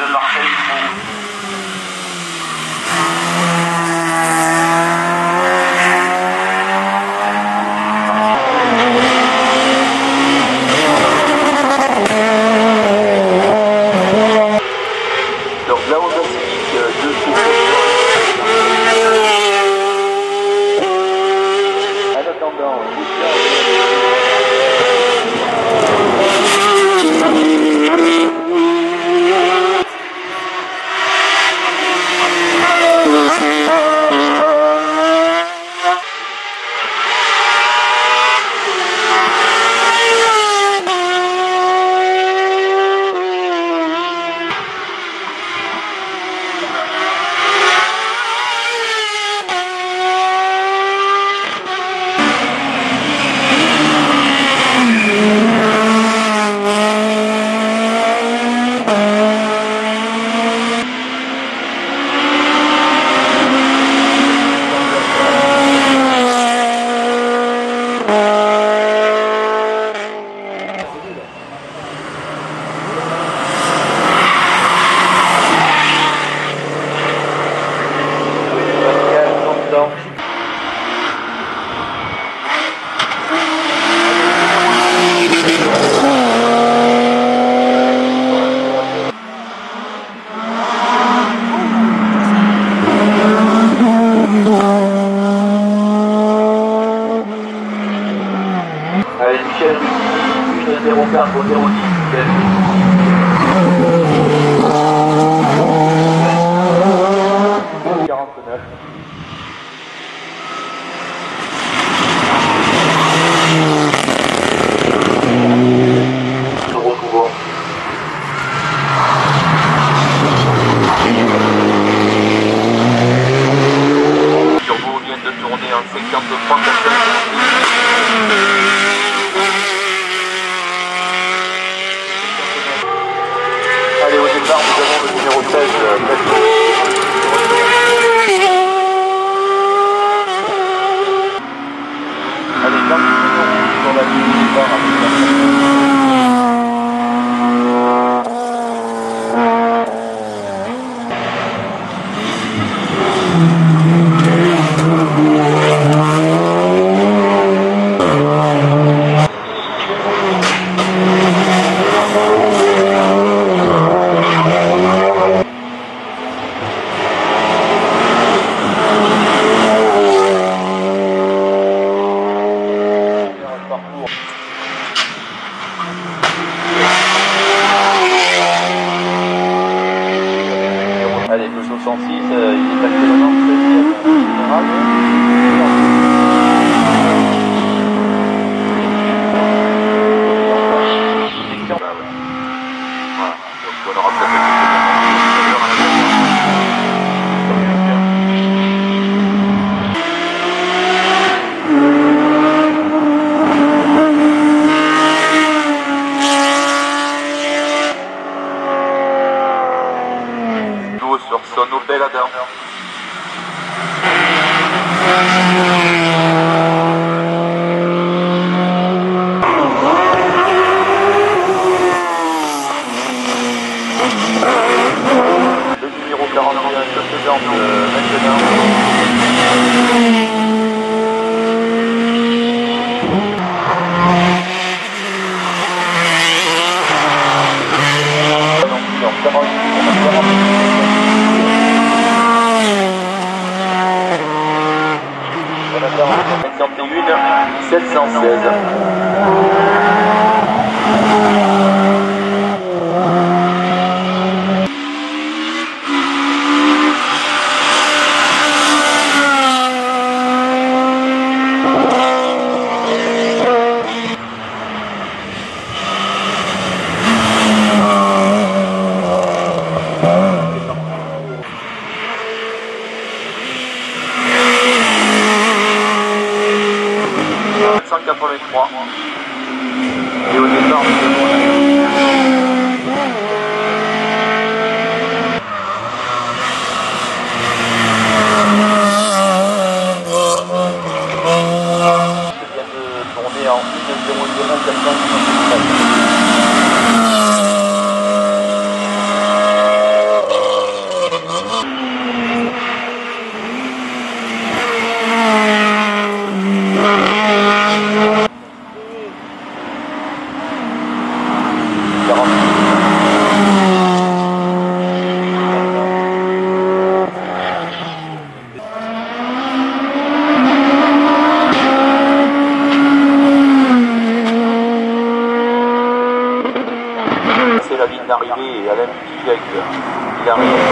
de l'organisme. Let's. 04 au 010. Nous retrouvons. Sur vous vient de tourner en 53 Allez, au départ, nous avons le numéro 16, sur son 716. 483 et au départ Il vient de tourner en 1 0 0 arrivé à la il arrive.